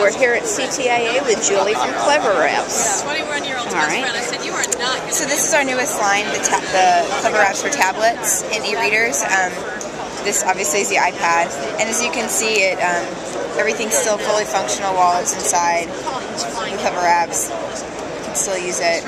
We're here at CTIA with Julie from Clever Wraps. 21 year old All best I said, You are not So this is our newest line, the, the CleverWraps for tablets and e-readers. Um, this obviously is the iPad, and as you can see, it um, everything's still fully functional while it's inside the CleverWraps. Still use it.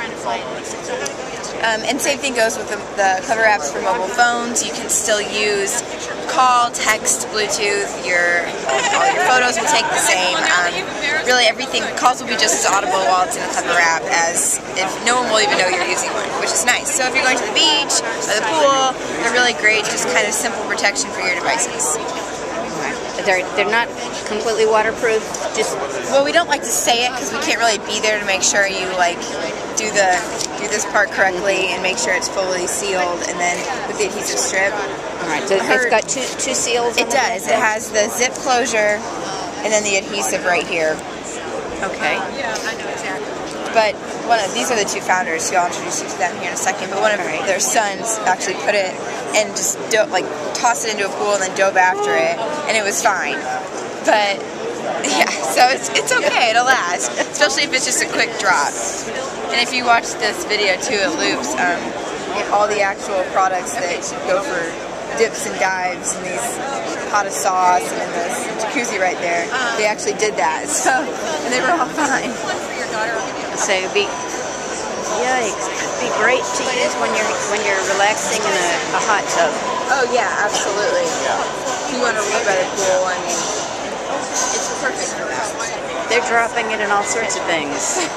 Um, and same thing goes with the, the CleverWraps for mobile phones. You can still use call, text, Bluetooth. Your all your photos will take the same. Um, really, everything calls will be just as audible while it's in the CleverWrap as if no one will even know you're using one, which is nice. So if you're going to the beach or the pool, they're really great. Just kind of simple protection for your devices. They're they're not completely waterproof. Just Well, we don't like to say it because we can't really be there to make sure you like do the do this part correctly and make sure it's fully sealed, and then with the adhesive strip. all right. So it's Her- got two two seals. It on does. It has the zip closure and then the adhesive right here. Okay. Yeah, I know exactly. But one of these are the two founders. So I'll introduce you to them here in a second. But one of their sons actually put it and just do, like tossed it into a pool and then dove after it, and it was fine. But yeah, so it's it's okay. It'll last, especially if it's just a quick drop. And if you watch this video too, it loops um, all the actual products that go for dips and dives and these pot of sauce and this jacuzzi right there. They actually did that, so and they were all fine. For your daughter. So it'd be yikes. It'd be great to use when you're when you're relaxing in a, a hot tub. Oh yeah, absolutely. If you want to read by the pool, I mean, it's perfect for that. They're dropping it in all sorts of things.